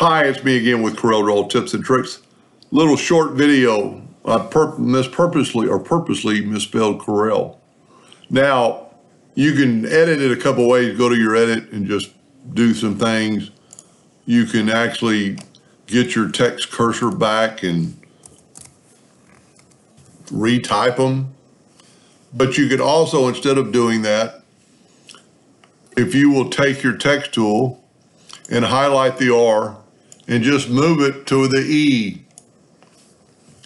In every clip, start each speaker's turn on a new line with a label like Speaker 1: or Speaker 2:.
Speaker 1: Hi, it's me again with Corel Tips and Tricks. Little short video. I pur- mispurposely or purposely misspelled Corel. Now, you can edit it a couple ways. Go to your edit and just do some things. You can actually get your text cursor back and retype them. But you could also, instead of doing that, if you will take your text tool and highlight the R and just move it to the E,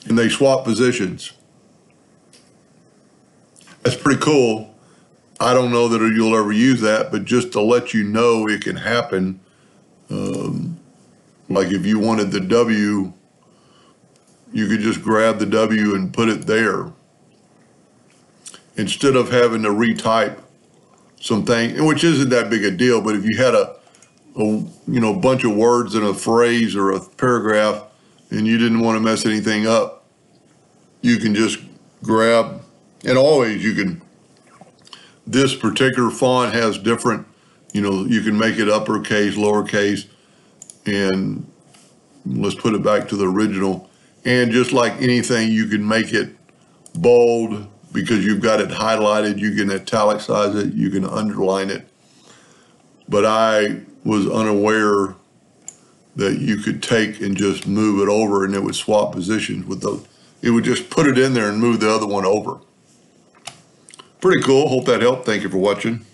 Speaker 1: and they swap positions. That's pretty cool. I don't know that you'll ever use that, but just to let you know it can happen. Um, like if you wanted the W, you could just grab the W and put it there instead of having to retype something, which isn't that big a deal. But if you had a, a you know bunch of words in a phrase or a paragraph, and you didn't want to mess anything up, you can just grab, and always you can. This particular font has different, you know, you can make it uppercase, lowercase, and let's put it back to the original. And just like anything, you can make it bold because you've got it highlighted. You can italicize it, you can underline it. But I was unaware that you could take and just move it over and it would swap positions with those. It would just put it in there and move the other one over. Pretty cool. Hope that helped. Thank you for watching.